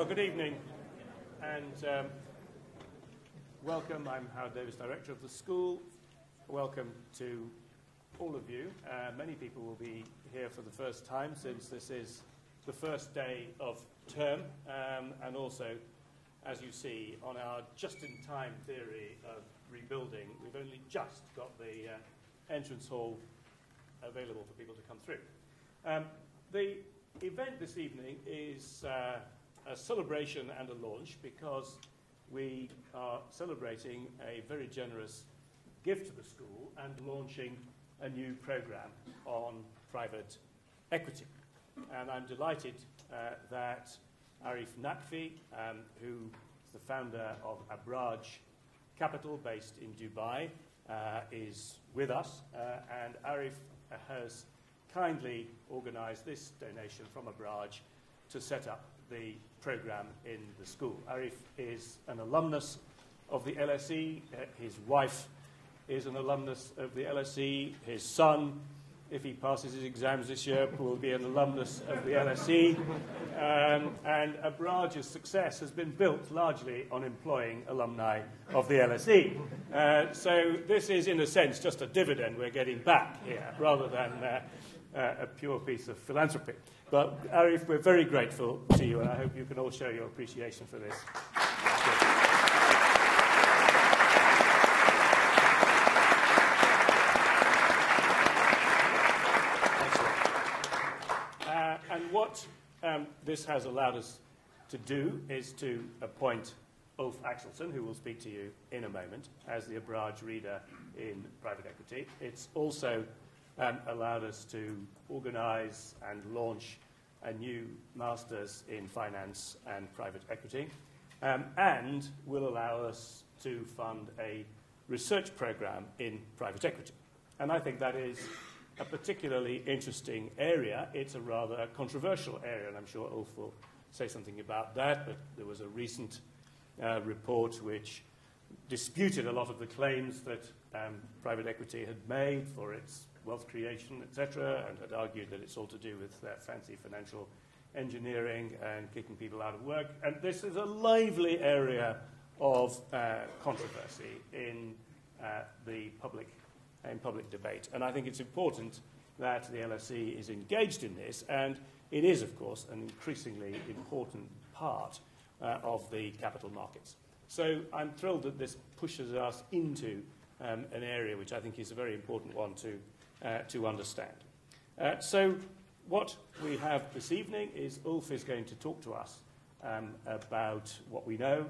Well, good evening and um, welcome. I'm Howard Davies, Director of the school. Welcome to all of you. Uh, many people will be here for the first time since this is the first day of term, um, and also, as you see, on our just-in-time theory of rebuilding, we've only just got the uh, entrance hall available for people to come through. Um, the event this evening is uh, a celebration and a launch because we are celebrating a very generous gift to the school and launching a new program on private equity. And I'm delighted uh, that Arif Naqvi, um, who is the founder of Abraaj Capital based in Dubai, uh, is with us. Uh, and Arif has kindly organised this donation from Abraaj to set up the program in the school. Arif is an alumnus of the LSE. His wife is an alumnus of the LSE. His son, if he passes his exams this year, will be an alumnus of the LSE. Um, and Abraaj's success has been built largely on employing alumni of the LSE. Uh, so this is, in a sense, just a dividend we're getting back here, rather than uh, uh, a pure piece of philanthropy. But Arif, we're very grateful to you, and I hope you can all show your appreciation for this. Uh, and what um, this has allowed us to do is to appoint Ulf Axelson, who will speak to you in a moment, as the Abraaj reader in private equity. It's also um, allowed us to organize and launch a new master's in finance and private equity, um, and will allow us to fund a research program in private equity. And I think that is a particularly interesting area. It's a rather controversial area, and I'm sure Ulf will say something about that. But there was a recent uh, report which disputed a lot of the claims that um, private equity had made for its wealth creation, etc., and had argued that it's all to do with uh, fancy financial engineering and kicking people out of work. And this is a lively area of uh, controversy in uh, the public in public debate. And I think it's important that the LSE is engaged in this, and it is, of course, an increasingly important part uh, of the capital markets. So I'm thrilled that this pushes us into um, an area which I think is a very important one to uh, to understand. Uh, so, what we have this evening is Ulf is going to talk to us um, about what we know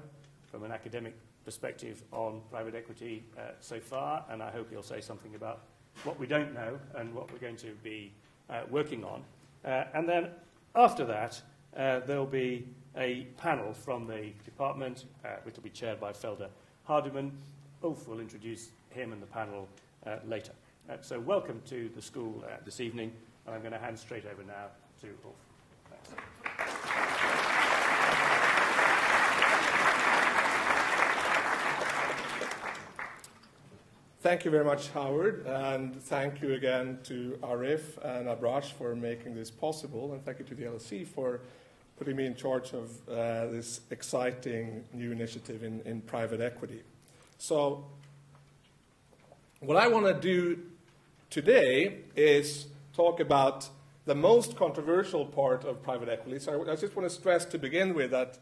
from an academic perspective on private equity uh, so far, and I hope he'll say something about what we don't know and what we're going to be uh, working on. Uh, and then after that, there'll be a panel from the department, which will be chaired by Felder Hardiman. Ulf will introduce him and the panel later. Uh, so welcome to the school uh, this evening, and I'm going to hand straight over now to Ulf. Thanks. Thank you very much, Howard, and thank you again to Arif and Abraaj for making this possible, and thank you to the LSE for putting me in charge of uh, this exciting new initiative in, in private equity. So, what I want to do today is talk about the most controversial part of private equity. So I just want to stress to begin with that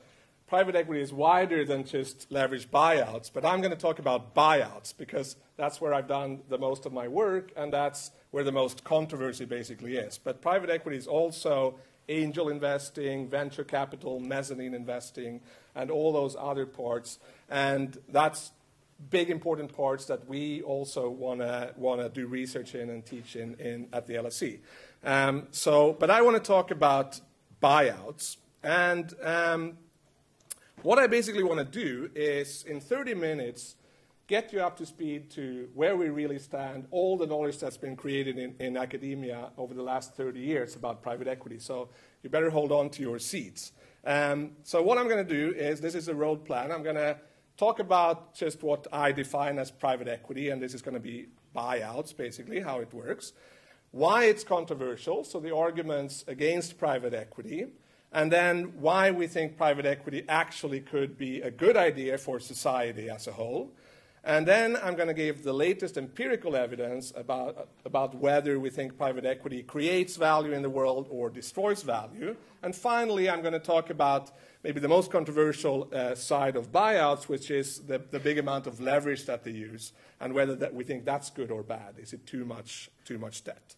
private equity is wider than just leveraged buyouts, but I'm going to talk about buyouts because that's where I've done the most of my work and that's where the most controversy basically is. But private equity is also angel investing, venture capital, mezzanine investing, and all those other parts. And that's big important parts that we also want to want to do research in and teach in, in at the LSE. Um, so, but I want to talk about buyouts, and um, what I basically want to do is in 30 minutes get you up to speed to where we really stand, all the knowledge that's been created in, in academia over the last 30 years about private equity. So you better hold on to your seats. Um, so what I'm going to do is this is a road plan. I'm going to talk about just what I define as private equity, and this is going to be buyouts, basically, how it works. Why it's controversial, so the arguments against private equity. and then why we think private equity actually could be a good idea for society as a whole. And then I'm going to give the latest empirical evidence about, about whether we think private equity creates value in the world or destroys value. And finally, I'm going to talk about maybe the most controversial uh, side of buyouts, which is the, the big amount of leverage that they use and whether that we think that's good or bad. Is it too much, too much debt?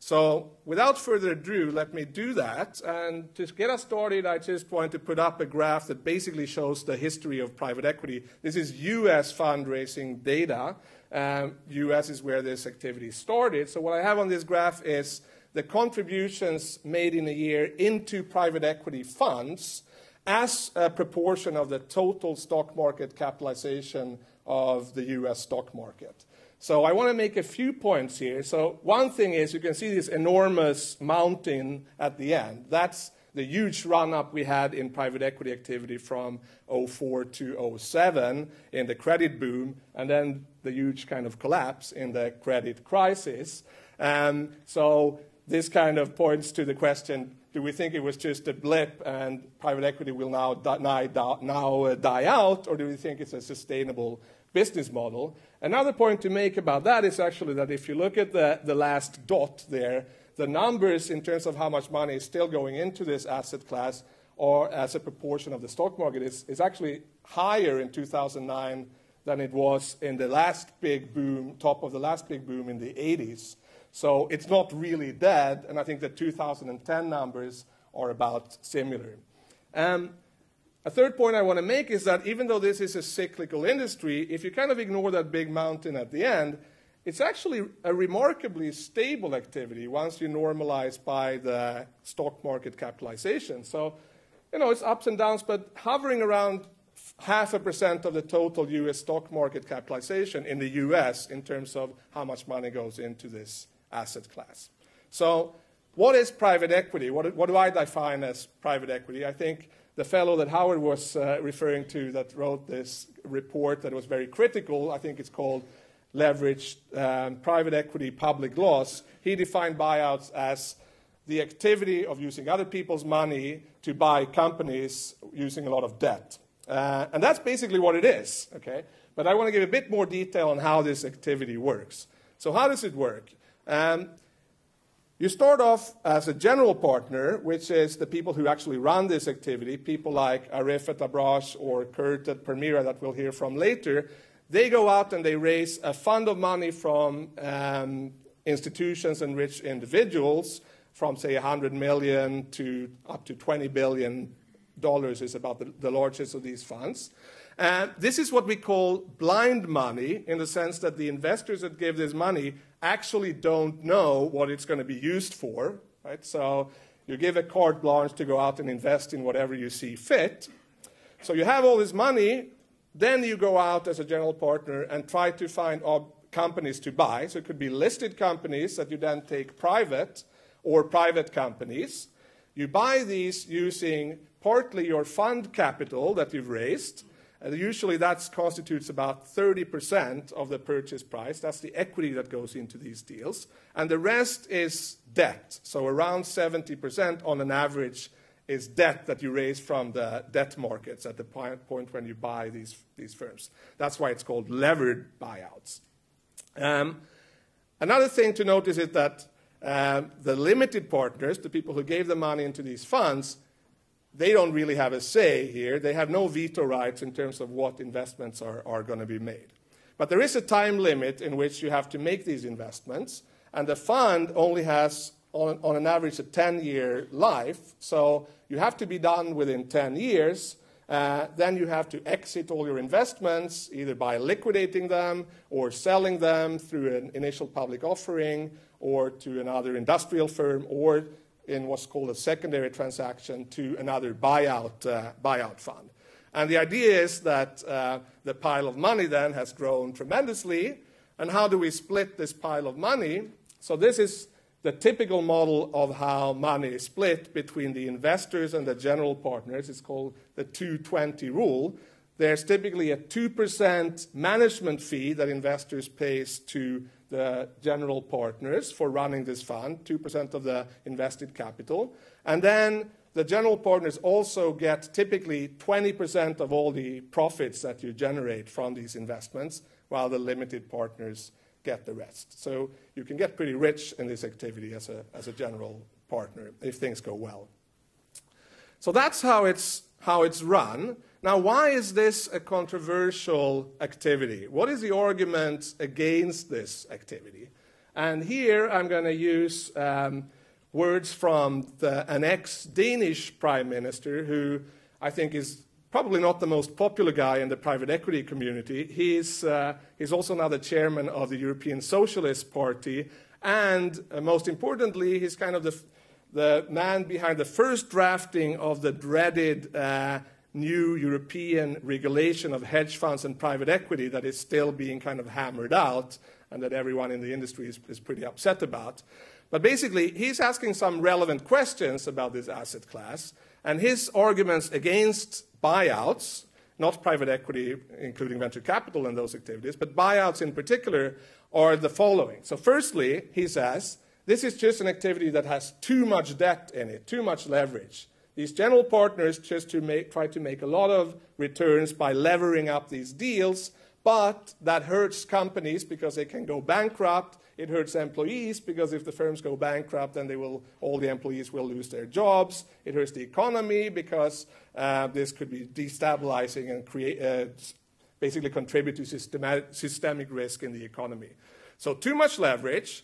So without further ado, let me do that. And to get us started, I just want to put up a graph that basically shows the history of private equity. This is US fundraising data. Um, US is where this activity started. So what I have on this graph is the contributions made in a year into private equity funds as a proportion of the total stock market capitalization of the US stock market. So I want to make a few points here. So one thing is you can see this enormous mountain at the end. That's the huge run-up we had in private equity activity from 04 to 07 in the credit boom, and then the huge kind of collapse in the credit crisis. And so this kind of points to the question, do we think it was just a blip and private equity will now, die, now uh, die out, or do we think it's a sustainable business model. Another point to make about that is actually that if you look at the, the last dot there, the numbers in terms of how much money is still going into this asset class or as a proportion of the stock market is, is actually higher in 2009 than it was in the last big boom, top of the last big boom in the 80s. So it's not really dead, and I think the 2010 numbers are about similar. Um, a third point I want to make is that even though this is a cyclical industry, if you kind of ignore that big mountain at the end, it's actually a remarkably stable activity once you normalize by the stock market capitalization. So, you know, it's ups and downs, but hovering around half a percent of the total US stock market capitalization in the US in terms of how much money goes into this asset class. So, what is private equity? What, what do I define as private equity? I think the fellow that Howard was uh, referring to that wrote this report that was very critical, I think it's called Leveraged um, Private Equity Public Loss, he defined buyouts as the activity of using other people's money to buy companies using a lot of debt. Uh, and that's basically what it is, okay? But I want to give a bit more detail on how this activity works. So, how does it work? Um, you start off as a general partner, which is the people who actually run this activity, people like Arif at Abraaj or Kurt at Permira that we'll hear from later. They go out and they raise a fund of money from um, institutions and rich individuals from, say, 100 million to up to 20 billion dollars is about the, the largest of these funds. And this is what we call blind money in the sense that the investors that give this money actually don't know what it's going to be used for, right? So you give a carte blanche to go out and invest in whatever you see fit. So you have all this money, then you go out as a general partner and try to find companies to buy. So it could be listed companies that you then take private or private companies. You buy these using partly your fund capital that you've raised, and usually that constitutes about 30% of the purchase price. That's the equity that goes into these deals. And the rest is debt. So around 70% on an average is debt that you raise from the debt markets at the point when you buy these, these firms. That's why it's called levered buyouts. Um, another thing to notice is that uh, the limited partners, the people who gave the money into these funds, they don't really have a say here. They have no veto rights in terms of what investments are, are going to be made. But there is a time limit in which you have to make these investments, and the fund only has, on, on an average, a 10 year life. So you have to be done within 10 years. Uh, then you have to exit all your investments, either by liquidating them or selling them through an initial public offering or to another industrial firm or in what's called a secondary transaction to another buyout, uh, buyout fund. And the idea is that uh, the pile of money then has grown tremendously. And how do we split this pile of money? So, this is the typical model of how money is split between the investors and the general partners. It's called the 220 rule. There's typically a 2% management fee that investors pays to the general partners for running this fund, 2% of the invested capital. And then the general partners also get typically 20% of all the profits that you generate from these investments, while the limited partners get the rest. So you can get pretty rich in this activity as a, as a general partner if things go well. So that's how it's, how it's run. Now, why is this a controversial activity? What is the argument against this activity? And here I'm going to use um, words from the, an ex Danish prime minister who I think is probably not the most popular guy in the private equity community. He's, uh, he's also now the chairman of the European Socialist Party. And uh, most importantly, he's kind of the, the man behind the first drafting of the dreaded uh, new European regulation of hedge funds and private equity that is still being kind of hammered out and that everyone in the industry is, is pretty upset about. But basically, he's asking some relevant questions about this asset class, and his arguments against buyouts, not private equity, including venture capital and those activities, but buyouts in particular, are the following. So, firstly, he says, this is just an activity that has too much debt in it, too much leverage. These general partners just to make, try to make a lot of returns by levering up these deals, but that hurts companies because they can go bankrupt. It hurts employees because if the firms go bankrupt, then they will, all the employees will lose their jobs. It hurts the economy because uh, this could be destabilizing and create, uh, basically contribute to systemic risk in the economy. So, too much leverage,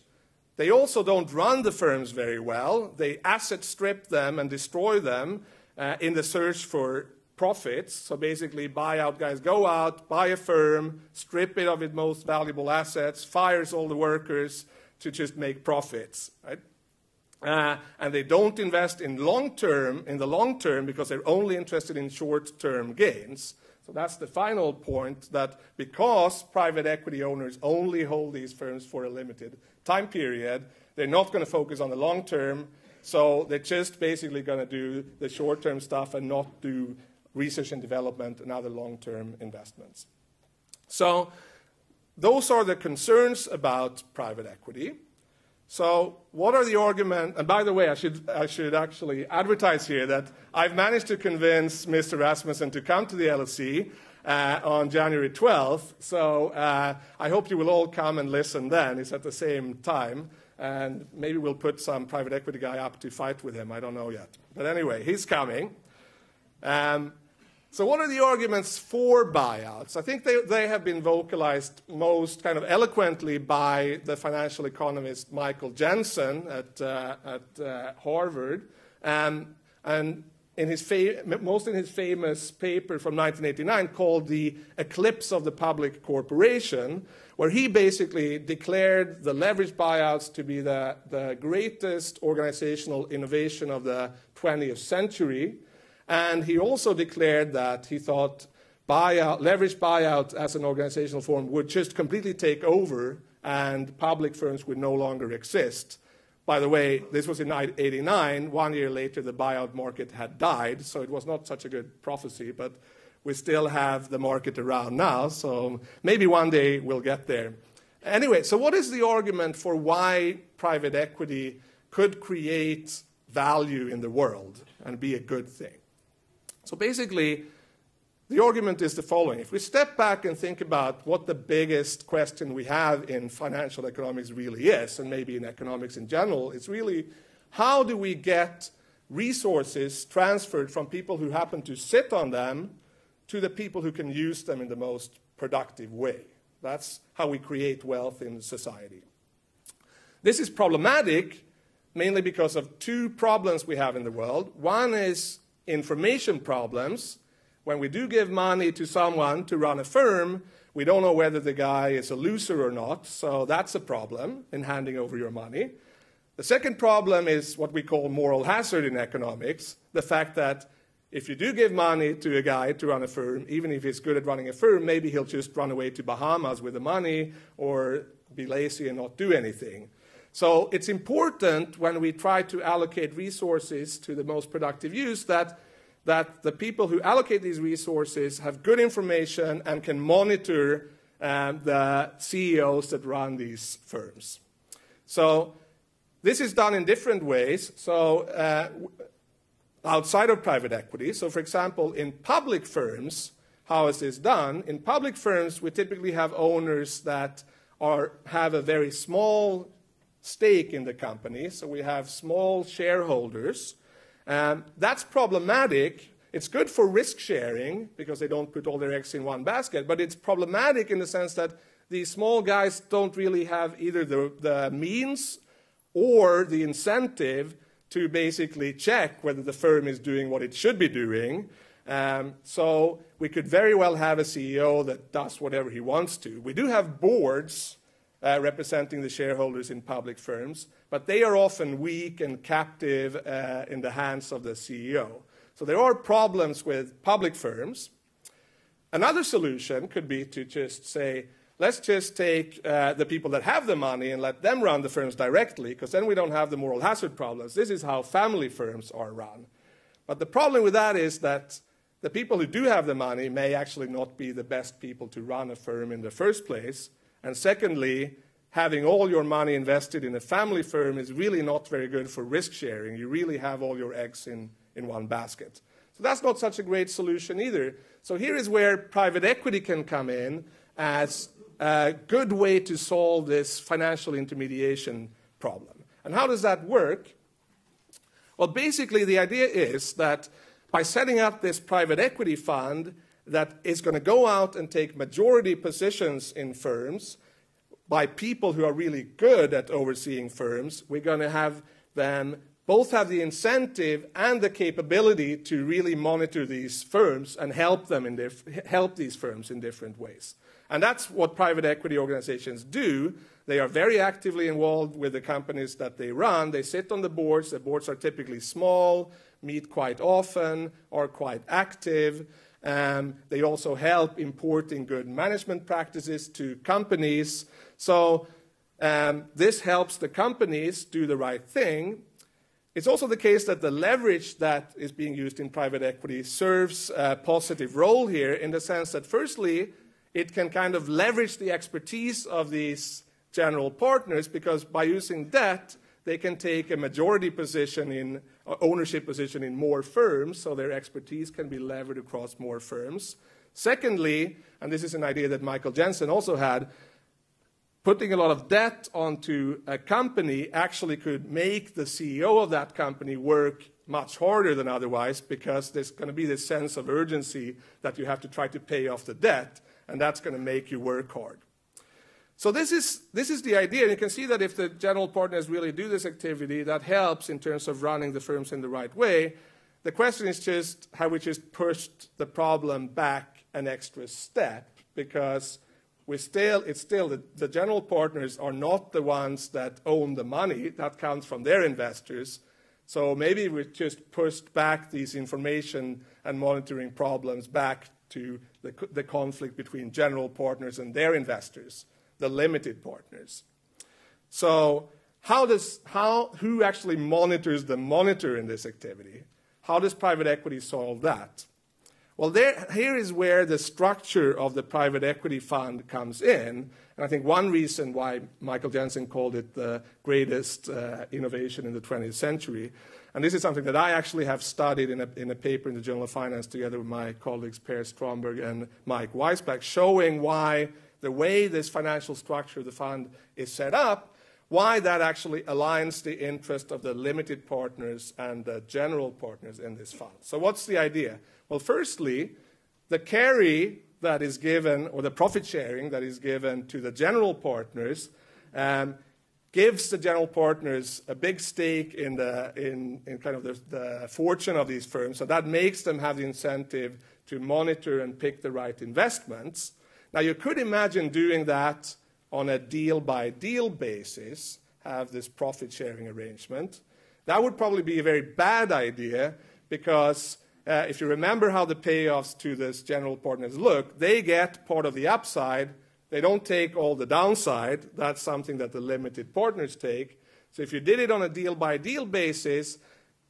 they also don't run the firms very well. They asset strip them and destroy them uh, in the search for profits. So basically, buyout guys go out, buy a firm, strip it of its most valuable assets, fires all the workers to just make profits, right? Uh, and they don't invest in long term, in the long term, because they're only interested in short term gains. So that's the final point that because private equity owners only hold these firms for a limited time period, they're not going to focus on the long term. So they're just basically going to do the short term stuff and not do research and development and other long term investments. So those are the concerns about private equity. So, what are the arguments? And by the way, I should, I should actually advertise here that I've managed to convince Mr. Rasmussen to come to the LSE uh, on January 12th. So, uh, I hope you will all come and listen then. It's at the same time. And maybe we'll put some private equity guy up to fight with him. I don't know yet. But anyway, he's coming. Um, so, what are the arguments for buyouts? I think they, they have been vocalized most kind of eloquently by the financial economist Michael Jensen at, uh, at uh, Harvard. Um, and in his most in his famous paper from 1989 called The Eclipse of the Public Corporation, where he basically declared the leveraged buyouts to be the, the greatest organizational innovation of the 20th century. And he also declared that he thought buyout, leveraged buyout as an organizational form would just completely take over and public firms would no longer exist. By the way, this was in 89. One year later, the buyout market had died, so it was not such a good prophecy, but we still have the market around now, so maybe one day we'll get there. Anyway, so what is the argument for why private equity could create value in the world and be a good thing? So basically, the argument is the following. If we step back and think about what the biggest question we have in financial economics really is, and maybe in economics in general, it's really how do we get resources transferred from people who happen to sit on them to the people who can use them in the most productive way? That's how we create wealth in society. This is problematic mainly because of two problems we have in the world. One is information problems. When we do give money to someone to run a firm, we don't know whether the guy is a loser or not, so that's a problem in handing over your money. The second problem is what we call moral hazard in economics the fact that if you do give money to a guy to run a firm, even if he's good at running a firm, maybe he'll just run away to Bahamas with the money or be lazy and not do anything. So it's important when we try to allocate resources to the most productive use that, that the people who allocate these resources have good information and can monitor um, the CEOs that run these firms. So this is done in different ways. So uh, outside of private equity. So, for example, in public firms, how is this done? In public firms, we typically have owners that are, have a very small stake in the company, so we have small shareholders. Um, that's problematic. It's good for risk sharing because they don't put all their eggs in one basket, but it's problematic in the sense that these small guys don't really have either the, the means or the incentive to basically check whether the firm is doing what it should be doing. Um, so we could very well have a CEO that does whatever he wants to. We do have boards uh, representing the shareholders in public firms, but they are often weak and captive uh, in the hands of the CEO. So there are problems with public firms. Another solution could be to just say, let's just take uh, the people that have the money and let them run the firms directly, because then we don't have the moral hazard problems. This is how family firms are run. But the problem with that is that the people who do have the money may actually not be the best people to run a firm in the first place. And secondly, having all your money invested in a family firm is really not very good for risk sharing. You really have all your eggs in, in one basket. So that's not such a great solution either. So here is where private equity can come in as a good way to solve this financial intermediation problem. And how does that work? Well, basically, the idea is that by setting up this private equity fund, that is going to go out and take majority positions in firms by people who are really good at overseeing firms. We're going to have them both have the incentive and the capability to really monitor these firms and help them in help these firms in different ways. And that's what private equity organizations do. They are very actively involved with the companies that they run. They sit on the boards. The boards are typically small, meet quite often, are quite active. Um, they also help importing good management practices to companies. So um, this helps the companies do the right thing. It's also the case that the leverage that is being used in private equity serves a positive role here in the sense that, firstly, it can kind of leverage the expertise of these general partners because by using debt, they can take a majority position in ownership position in more firms, so their expertise can be levered across more firms. Secondly, and this is an idea that Michael Jensen also had, putting a lot of debt onto a company actually could make the CEO of that company work much harder than otherwise because there's going to be this sense of urgency that you have to try to pay off the debt, and that's going to make you work hard. So this is, this is the idea. You can see that if the general partners really do this activity, that helps in terms of running the firms in the right way. The question is just how we just pushed the problem back an extra step because we still, it's still the, the general partners are not the ones that own the money. That comes from their investors. So maybe we just pushed back these information and monitoring problems back to the, the conflict between general partners and their investors the limited partners. So how does, how, who actually monitors the monitor in this activity? How does private equity solve that? Well, there, here is where the structure of the private equity fund comes in. And I think one reason why Michael Jensen called it the greatest uh, innovation in the 20th century. And this is something that I actually have studied in a, in a paper in the Journal of Finance together with my colleagues Per Stromberg and Mike Weisbach, showing why the way this financial structure of the fund is set up, why that actually aligns the interest of the limited partners and the general partners in this fund. So, what's the idea? Well, firstly, the carry that is given, or the profit sharing that is given to the general partners, um, gives the general partners a big stake in, the, in, in kind of the, the fortune of these firms. So that makes them have the incentive to monitor and pick the right investments. Now, you could imagine doing that on a deal by deal basis, have this profit sharing arrangement. That would probably be a very bad idea because uh, if you remember how the payoffs to this general partners look, they get part of the upside. They don't take all the downside. That's something that the limited partners take. So if you did it on a deal by deal basis,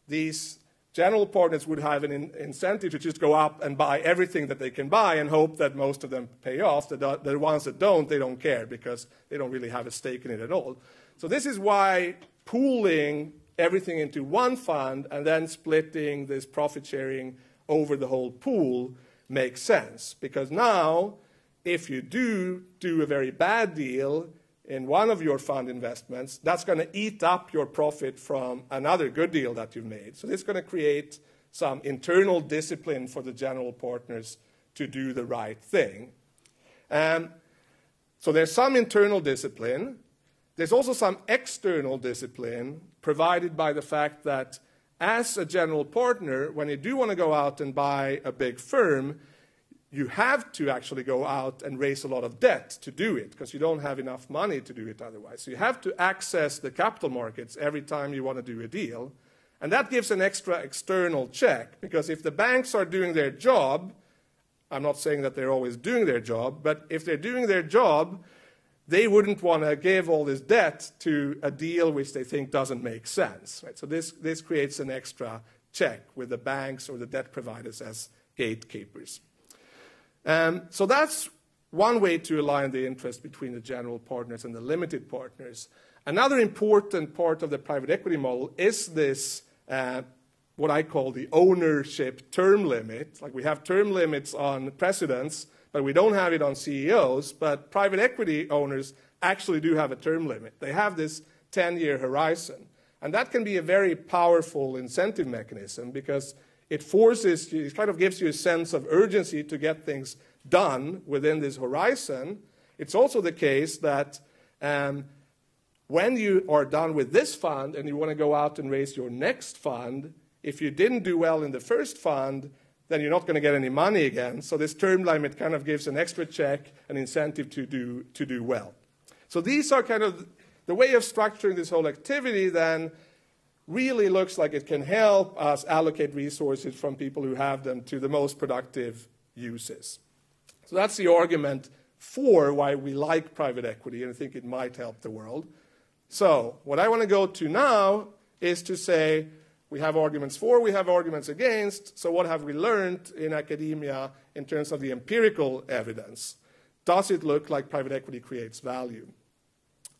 these general partners would have an in incentive to just go up and buy everything that they can buy and hope that most of them pay off. The, the ones that don't, they don't care because they don't really have a stake in it at all. So this is why pooling everything into one fund and then splitting this profit sharing over the whole pool makes sense. Because now, if you do do a very bad deal in one of your fund investments, that's going to eat up your profit from another good deal that you've made. So this is going to create some internal discipline for the general partners to do the right thing. Um, so there's some internal discipline. There's also some external discipline provided by the fact that as a general partner, when you do want to go out and buy a big firm, you have to actually go out and raise a lot of debt to do it because you don't have enough money to do it otherwise. So you have to access the capital markets every time you want to do a deal. And that gives an extra external check because if the banks are doing their job, I'm not saying that they're always doing their job, but if they're doing their job, they wouldn't want to give all this debt to a deal which they think doesn't make sense. Right? So this, this creates an extra check with the banks or the debt providers as gatekeepers. Um, so that's one way to align the interest between the general partners and the limited partners. Another important part of the private equity model is this, uh, what I call the ownership term limit. Like we have term limits on presidents, but we don't have it on CEOs. But private equity owners actually do have a term limit. They have this 10 year horizon. And that can be a very powerful incentive mechanism because it forces you, it kind of gives you a sense of urgency to get things done within this horizon. It's also the case that um, when you are done with this fund and you want to go out and raise your next fund, if you didn't do well in the first fund, then you're not going to get any money again. So this term limit kind of gives an extra check, an incentive to do, to do well. So these are kind of the way of structuring this whole activity then really looks like it can help us allocate resources from people who have them to the most productive uses. So that's the argument for why we like private equity and I think it might help the world. So, what I want to go to now is to say we have arguments for, we have arguments against. So, what have we learned in academia in terms of the empirical evidence? Does it look like private equity creates value?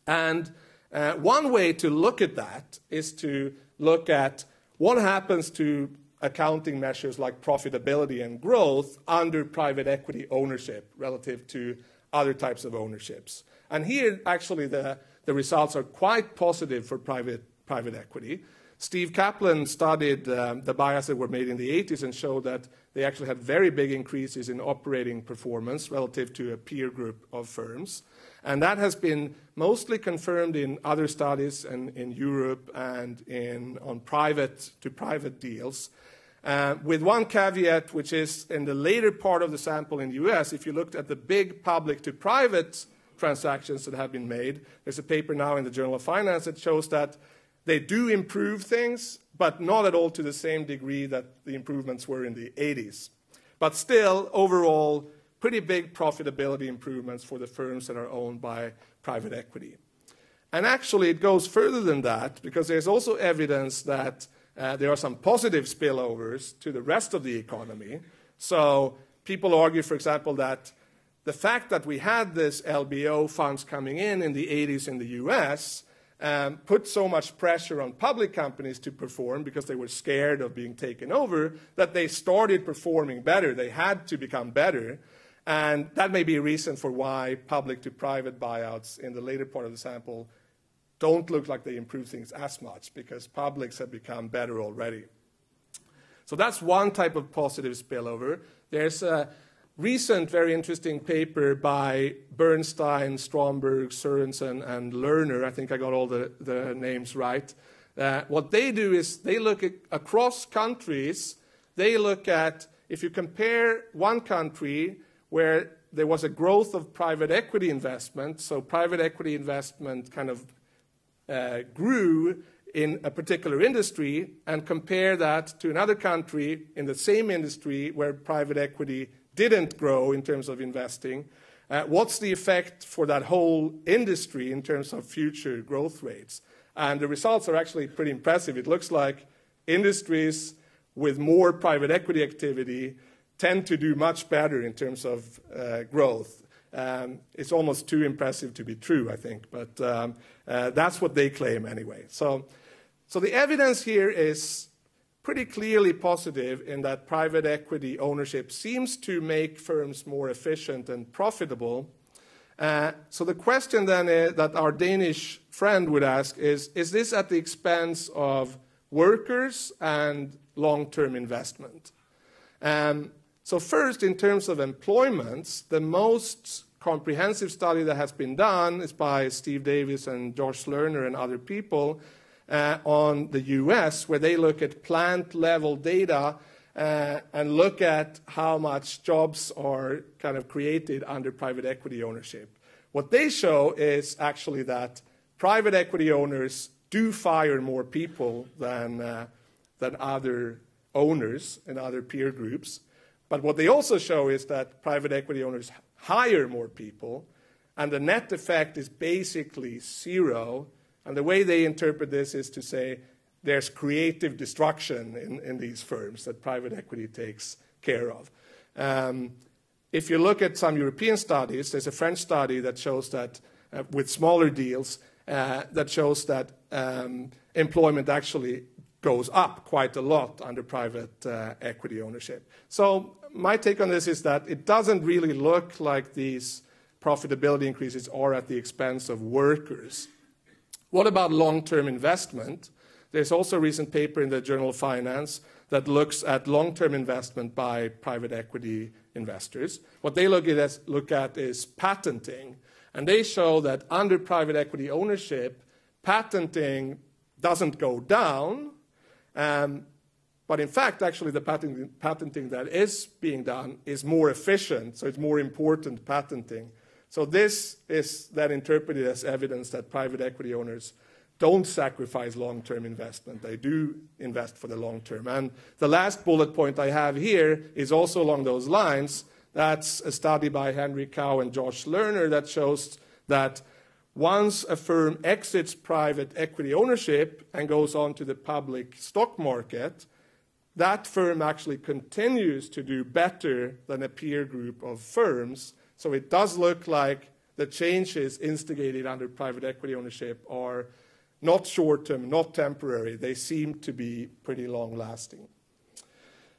And uh, one way to look at that is to look at what happens to accounting measures like profitability and growth under private equity ownership relative to other types of ownerships. And here, actually, the, the results are quite positive for private, private equity. Steve Kaplan studied um, the buyouts that were made in the 80s and showed that they actually had very big increases in operating performance relative to a peer group of firms. And that has been mostly confirmed in other studies and in Europe and in, on private to private deals. Uh, with one caveat, which is in the later part of the sample in the US, if you looked at the big public to private transactions that have been made, there's a paper now in the Journal of Finance that shows that they do improve things, but not at all to the same degree that the improvements were in the 80s. But still, overall, pretty big profitability improvements for the firms that are owned by private equity. And actually, it goes further than that because there's also evidence that uh, there are some positive spillovers to the rest of the economy. So, people argue, for example, that the fact that we had this LBO funds coming in in the 80s in the US um, put so much pressure on public companies to perform because they were scared of being taken over that they started performing better. They had to become better. And that may be a reason for why public to private buyouts in the later part of the sample don't look like they improve things as much because publics have become better already. So that's one type of positive spillover. There's a recent, very interesting paper by Bernstein, Stromberg, Sørensen, and Lerner. I think I got all the, the names right. Uh, what they do is they look at, across countries, they look at if you compare one country where there was a growth of private equity investment. So private equity investment kind of uh, grew in a particular industry and compare that to another country in the same industry where private equity didn't grow in terms of investing. Uh, what's the effect for that whole industry in terms of future growth rates? And the results are actually pretty impressive. It looks like industries with more private equity activity tend to do much better in terms of uh, growth. Um, it's almost too impressive to be true, I think, but um, uh, that's what they claim anyway. So so the evidence here is pretty clearly positive in that private equity ownership seems to make firms more efficient and profitable. Uh, so the question then is, that our Danish friend would ask is, is this at the expense of workers and long-term investment? Um, so first, in terms of employments, the most comprehensive study that has been done is by Steve Davis and Josh Lerner and other people, uh, on the US, where they look at plant level data uh, and look at how much jobs are kind of created under private equity ownership. What they show is actually that private equity owners do fire more people than, uh, than other owners and other peer groups. But what they also show is that private equity owners hire more people, and the net effect is basically zero and the way they interpret this is to say there's creative destruction in, in these firms that private equity takes care of. Um, if you look at some European studies, there's a French study that shows that uh, with smaller deals, uh, that shows that um, employment actually goes up quite a lot under private uh, equity ownership. So my take on this is that it doesn't really look like these profitability increases are at the expense of workers. What about long-term investment? There's also a recent paper in the Journal of Finance that looks at long-term investment by private equity investors. What they look at, look at is patenting, and they show that under private equity ownership, patenting doesn't go down, um, but in fact, actually, the patenting, patenting that is being done is more efficient, so it's more important patenting. So this is then interpreted as evidence that private equity owners don't sacrifice long-term investment. They do invest for the long term. And the last bullet point I have here is also along those lines. That's a study by Jerry Cao and Josh Lerner that shows that once a firm exits private equity ownership and goes on to the public stock market, that firm actually continues to do better than a peer group of firms so it does look like the changes instigated under private equity ownership are not short-term, not temporary. They seem to be pretty long-lasting.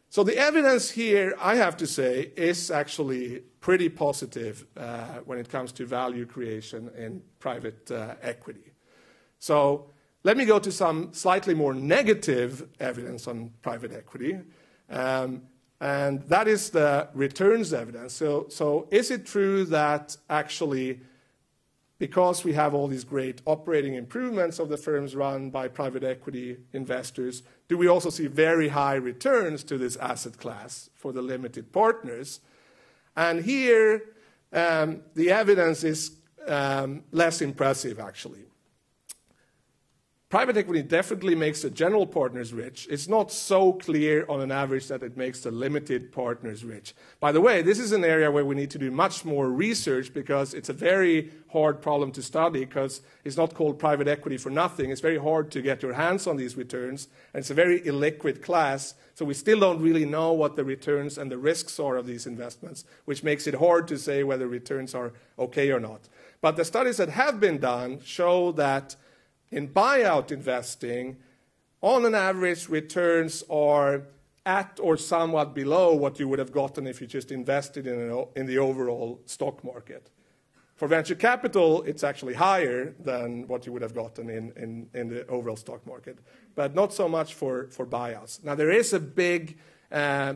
So the evidence here, I have to say, is actually pretty positive uh, when it comes to value creation in private uh, equity. So let me go to some slightly more negative evidence on private equity. Um, and that is the returns evidence. So, so is it true that actually, because we have all these great operating improvements of the firms run by private equity investors, do we also see very high returns to this asset class for the limited partners? And here, um, the evidence is um, less impressive, actually. Private equity definitely makes the general partners rich. It's not so clear on an average that it makes the limited partners rich. By the way, this is an area where we need to do much more research because it's a very hard problem to study because it's not called private equity for nothing. It's very hard to get your hands on these returns, and it's a very illiquid class, so we still don't really know what the returns and the risks are of these investments, which makes it hard to say whether returns are okay or not. But the studies that have been done show that in buyout investing, on an average, returns are at or somewhat below what you would have gotten if you just invested in, an, in the overall stock market. For venture capital, it's actually higher than what you would have gotten in, in, in the overall stock market, but not so much for, for buyouts. Now, there is a big uh,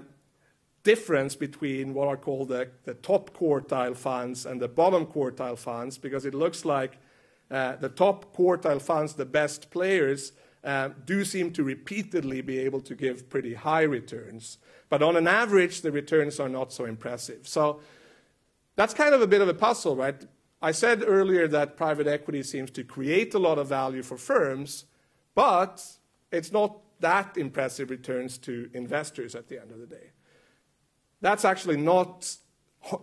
difference between what are called the, the top quartile funds and the bottom quartile funds because it looks like uh, the top quartile funds, the best players, uh, do seem to repeatedly be able to give pretty high returns. But on an average, the returns are not so impressive. So that's kind of a bit of a puzzle, right? I said earlier that private equity seems to create a lot of value for firms, but it's not that impressive returns to investors at the end of the day. That's actually not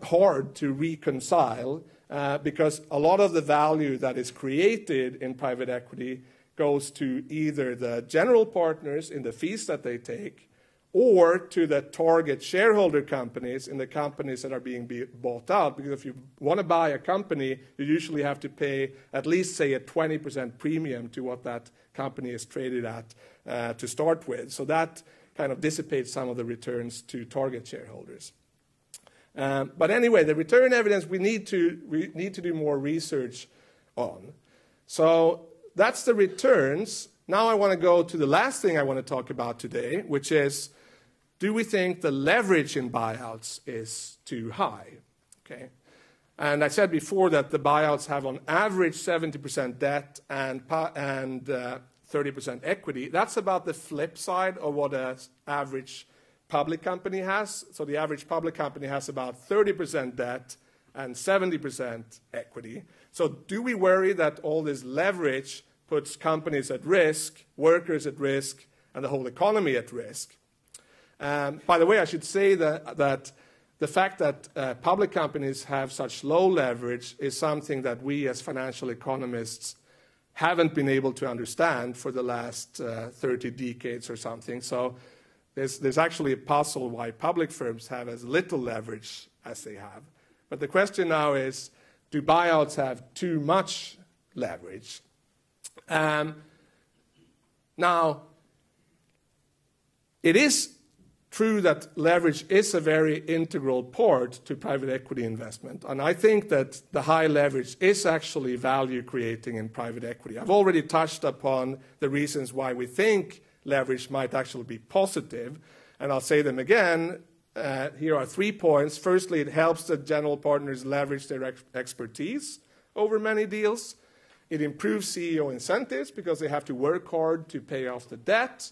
hard to reconcile uh, because a lot of the value that is created in private equity goes to either the general partners in the fees that they take or to the target shareholder companies in the companies that are being be bought out. Because if you want to buy a company, you usually have to pay at least, say, a 20% premium to what that company is traded at uh, to start with. So that kind of dissipates some of the returns to target shareholders. Um, but anyway, the return evidence we need to we need to do more research on. So that's the returns. Now I want to go to the last thing I want to talk about today, which is do we think the leverage in buyouts is too high? Okay. And I said before that the buyouts have on average 70% debt and, and uh, 30% equity. That's about the flip side of what an average public company has. So the average public company has about 30% debt and 70% equity. So do we worry that all this leverage puts companies at risk, workers at risk, and the whole economy at risk? Um, by the way, I should say that, that the fact that uh, public companies have such low leverage is something that we as financial economists haven't been able to understand for the last uh, 30 decades or something. So there's, there's actually a puzzle why public firms have as little leverage as they have. But the question now is do buyouts have too much leverage? Um, now, it is true that leverage is a very integral part to private equity investment. And I think that the high leverage is actually value creating in private equity. I've already touched upon the reasons why we think leverage might actually be positive. and I'll say them again. Uh, here are three points. Firstly, it helps the general partners leverage their ex- expertise over many deals. It improves CEO incentives because they have to work hard to pay off the debt.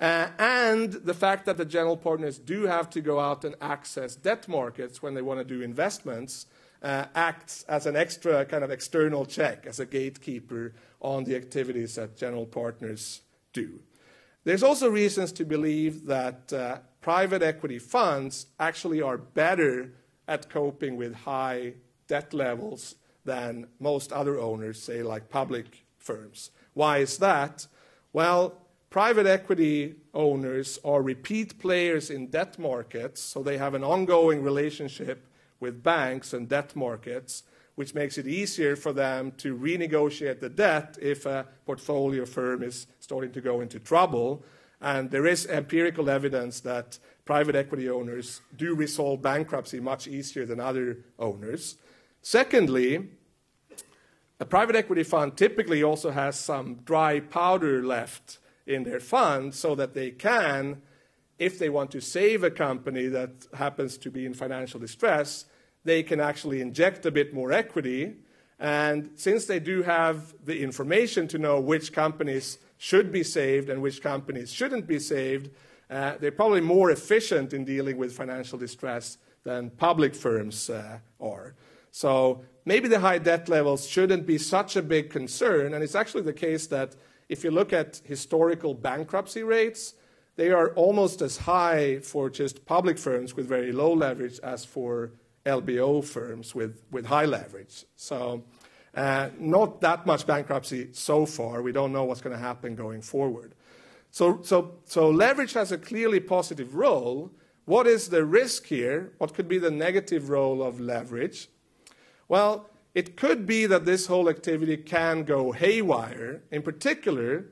Uh, and the fact that the general partners do have to go out and access debt markets when they want to do investments uh, acts as an extra kind of external check, as a gatekeeper on the activities that general partners do. There's also reasons to believe that uh, private equity funds actually are better at coping with high debt levels than most other owners, say, like public firms. Why is that? Well, Private equity owners are repeat players in debt markets, so they have an ongoing relationship with banks and debt markets, which makes it easier for them to renegotiate the debt if a portfolio firm is starting to go into trouble. And there is empirical evidence that private equity owners do resolve bankruptcy much easier than other owners. Secondly, a private equity fund typically also has some dry powder left in their fund so that they can, if they want to save a company that happens to be in financial distress, they can actually inject a bit more equity. And since they do have the information to know which companies should be saved and which companies shouldn't be saved, uh, they're probably more efficient in dealing with financial distress than public firms uh, are. So maybe the high debt levels shouldn't be such a big concern. And it's actually the case that if you look at historical bankruptcy rates, they are almost as high for just public firms with very low leverage as for LBO firms with, with high leverage. So, Uh, not that much bankruptcy so far. We don't know what's going to happen going forward. Leverage has a clearly positive role. What is the risk here? What could be the negative role of leverage? Well, it could be that this whole activity can go haywire, in particular,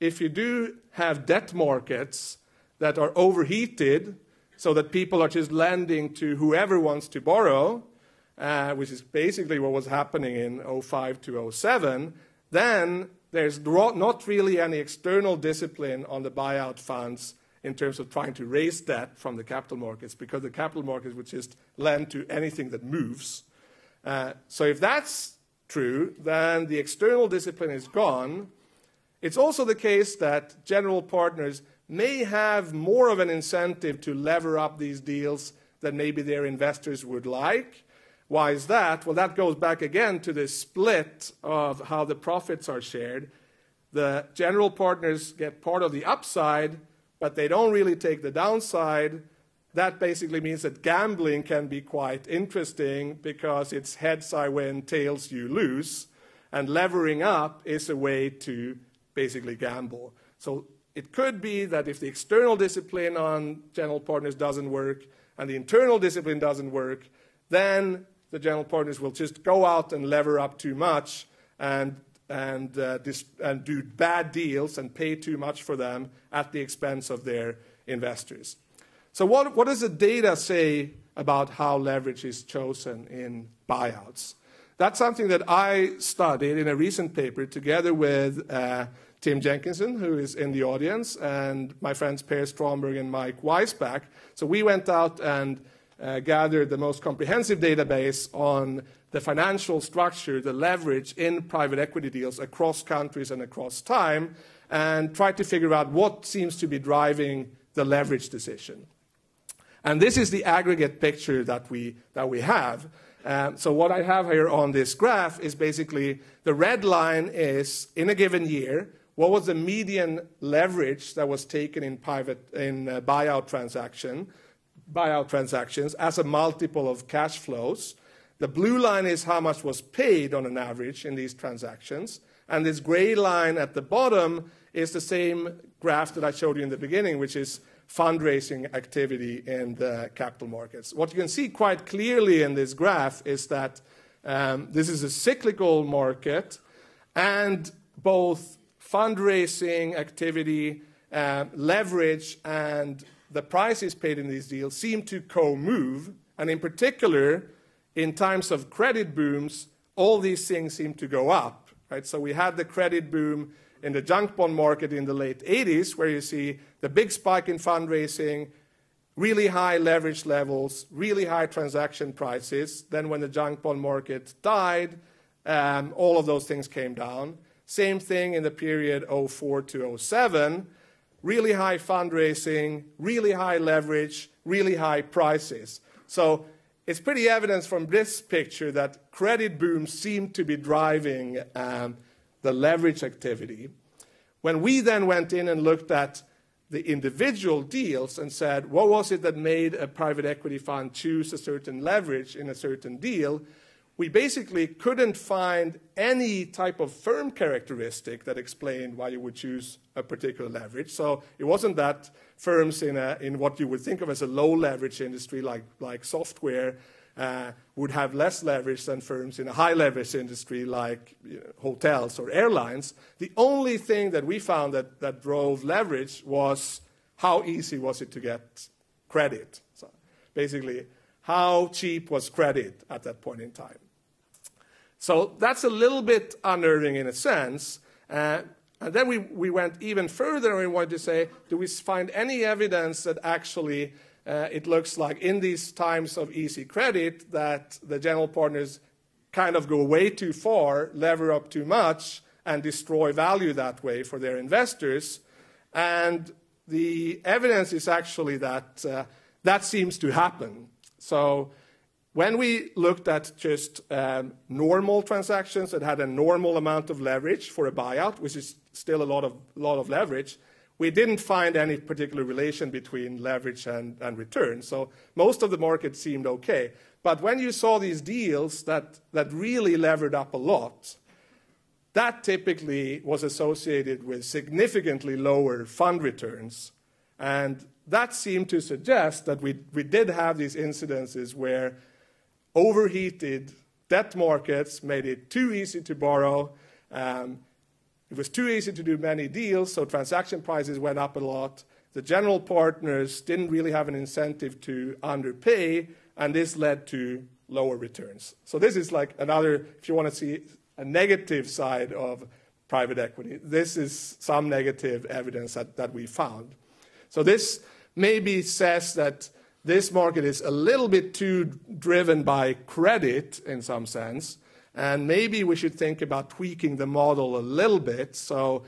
if you do have debt markets that are overheated so that people are just lending to whoever wants to borrow, uh, which is basically what was happening in 05 to 07, then there's not really any external discipline on the buyout funds in terms of trying to raise debt from the capital markets because the capital markets would just lend to anything that moves. Uh, so if that's true, then the external discipline is gone. It's also the case that general partners may have more of an incentive to lever up these deals than maybe their investors would like. Why is that? Well, that goes back again to the split of how the profits are shared. The general partners get part of the upside, but they don't really take the downside that basically means that gambling can be quite interesting because it's heads I win, tails you lose. And levering up is a way to basically gamble. So it could be that if the external discipline on general partners doesn't work and the internal discipline doesn't work, then the general partners will just go out and lever up too much and, and, uh, and do bad deals and pay too much for them at the expense of their investors. So, what, what does the data say about how leverage is chosen in buyouts? That's something that I studied in a recent paper together with uh, Tim Jenkinson, who is in the audience, and my friends Per Stromberg and Mike Weisbach. So we went out and uh, gathered the most comprehensive database on the financial structure, the leverage in private equity deals across countries and across time, and tried to figure out what seems to be driving the leverage decision. And this is the aggregate picture that we, that we have. Um, so what I have here on this graph is basically the red line is in a given year, what was the median leverage that was taken in private in uh, buyout transaction, buyout transactions as a multiple of cash flows. The blue line is how much was paid on an average in these transactions, and this gray line at the bottom is the same graph that I showed you in the beginning, which is fundraising activity in the capital markets. What you can see quite clearly in this graph is that um, this is a cyclical market, and both fundraising activity, uh, leverage, and the prices paid in these deals seem to co move. And in particular, in times of credit booms, all these things seem to go up. Right? So we had the credit boom in the junk bond market in the late 80s, where you see the big spike in fundraising, really high leverage levels, really high transaction prices. Then, when the junk bond market died, um, all of those things came down. Same thing in the period 04 to 07. Really high fundraising, really high leverage, really high prices. So it's pretty evident from this picture that credit booms seem to be driving um, the leverage activity. When we then went in and looked at the individual deals and said, what was it that made a private equity fund choose a certain leverage in a certain deal? We basically couldn't find any type of firm characteristic that explained why you would choose a particular leverage. So it wasn't that firms in, a, in what you would think of as a low leverage industry like, like software uh, would have less leverage than firms in a high leverage industry like you know, hotels or airlines. The only thing that we found that, that drove leverage was how easy was it to get credit. So basically, how cheap was credit at that point in time. So that's a little bit unnerving in a sense. Uh, and then we, we went even further and we wanted to say, do we find any evidence that actually uh, it looks like in these times of easy credit that the general partners kind of go way too far, lever up too much, and destroy value that way for their investors. And the evidence is actually that uh, that seems to happen. So when we looked at just um, normal transactions that had a normal amount of leverage for a buyout, which is still a lot of, lot of leverage, we didn't find any particular relation between leverage and, and return. So most of the market seemed okay. But when you saw these deals that, that really levered up a lot, that typically was associated with significantly lower fund returns. And that seemed to suggest that we, we did have these incidences where overheated debt markets made it too easy to borrow. Um, it was too easy to do many deals, so transaction prices went up a lot. The general partners didn't really have an incentive to underpay, and this led to lower returns. So, this is like another, if you want to see a negative side of private equity, this is some negative evidence that, that we found. So, this maybe says that this market is a little bit too driven by credit in some sense, and maybe we should think about tweaking the model a little bit. So,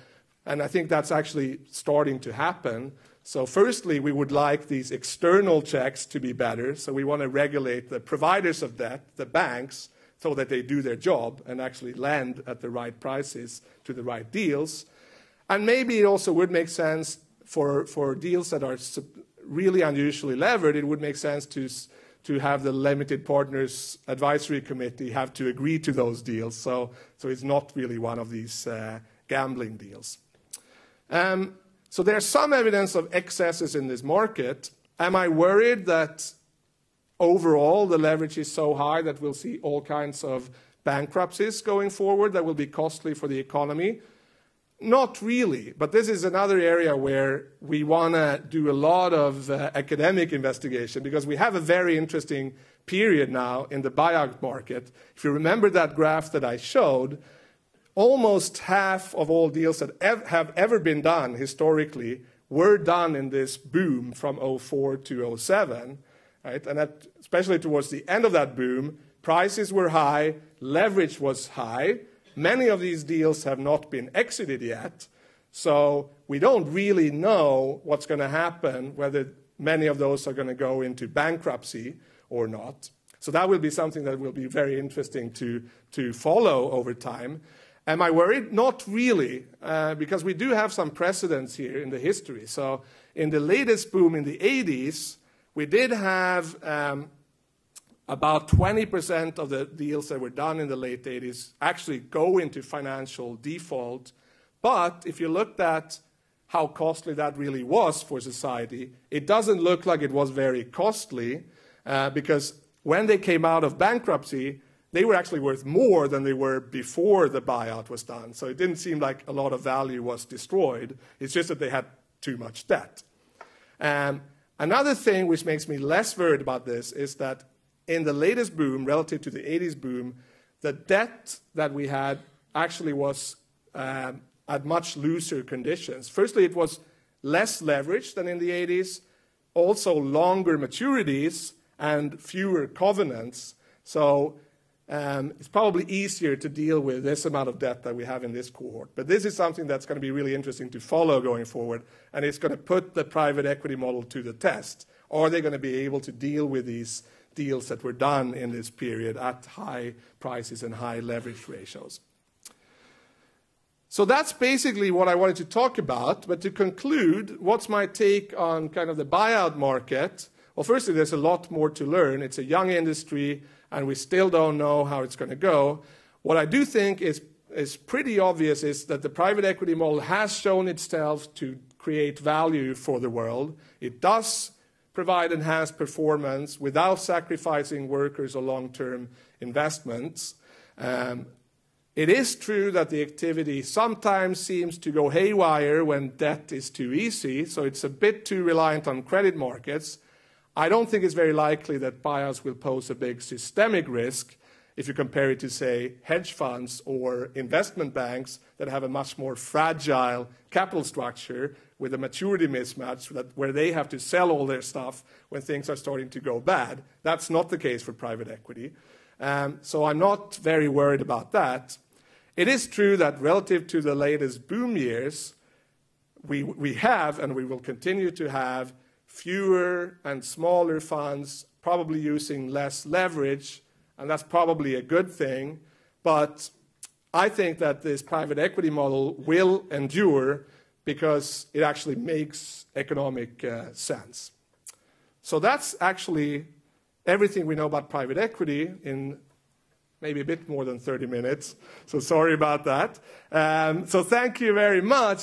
and I think that's actually starting to happen. So, firstly, we would like these external checks to be better. So, we want to regulate the providers of debt, the banks, so that they do their job and actually lend at the right prices to the right deals. And maybe it also would make sense for, for deals that are really unusually levered, it would make sense to to have the limited partners advisory committee have to agree to those deals. So, so it's not really one of these uh, gambling deals. Um, So there's some evidence of excesses in this market. Am I worried that overall the leverage is so high that we'll see all kinds of bankruptcies going forward that will be costly for the economy? Not really, but this is another area where we want to do a lot of uh, academic investigation because we have a very interesting period now in the buyout market. If you remember that graph that I showed, almost half of all deals that ev- have ever been done historically were done in this boom from 04 to 07, right? And that, especially towards the end of that boom, prices were high, leverage was high, Many of these deals have not been exited yet, so we don't really know what's going to happen, whether many of those are going to go into bankruptcy or not. So that will be something that will be very interesting to, to follow over time. Am I worried? Not really, uh, because we do have some precedents here in the history. So in the latest boom in the 80s, we did have um, about 20% of the deals that were done in the late 80s actually go into financial default. But if you looked at how costly that really was for society, it doesn't look like it was very costly uh, because when they came out of bankruptcy, they were actually worth more than they were before the buyout was done. So it didn't seem like a lot of value was destroyed. It's just that they had too much debt. Um, another thing which makes me less worried about this is that in the latest boom, relative to the 80s boom, the debt that we had actually was um, at much looser conditions. Firstly, it was less leverage than in the 80s, also longer maturities and fewer covenants. So um, it's probably easier to deal with this amount of debt that we have in this cohort. But this is something that's going to be really interesting to follow going forward, and it's going to put the private equity model to the test. Are they going to be able to deal with these deals that were done in this period at high prices and high leverage ratios. So that's basically what I wanted to talk about. But to conclude, what's my take on kind of the buyout market? Well, firstly, there's a lot more to learn. It's a young industry, and we still don't know how it's going to go. What I do think is, is pretty obvious is that the private equity model has shown itself to create value for the world. It does provide enhanced performance without sacrificing workers or long-term investments. Um, it is true that the activity sometimes seems to go haywire when debt is too easy, so it's a bit too reliant on credit markets. I don't think it's very likely that buyouts will pose a big systemic risk if you compare it to, say, hedge funds or investment banks that have a much more fragile capital structure with a maturity mismatch that, where they have to sell all their stuff when things are starting to go bad. That's not the case for private equity. Um, so I'm not very worried about that. It is true that relative to the latest boom years, we, we have and we will continue to have fewer and smaller funds, probably using less leverage, and that's probably a good thing. But I think that this private equity model will endure because it actually makes economic uh, sense. So that's actually everything we know about private equity in maybe a bit more than 30 minutes. So sorry about that. Um, so thank you very much.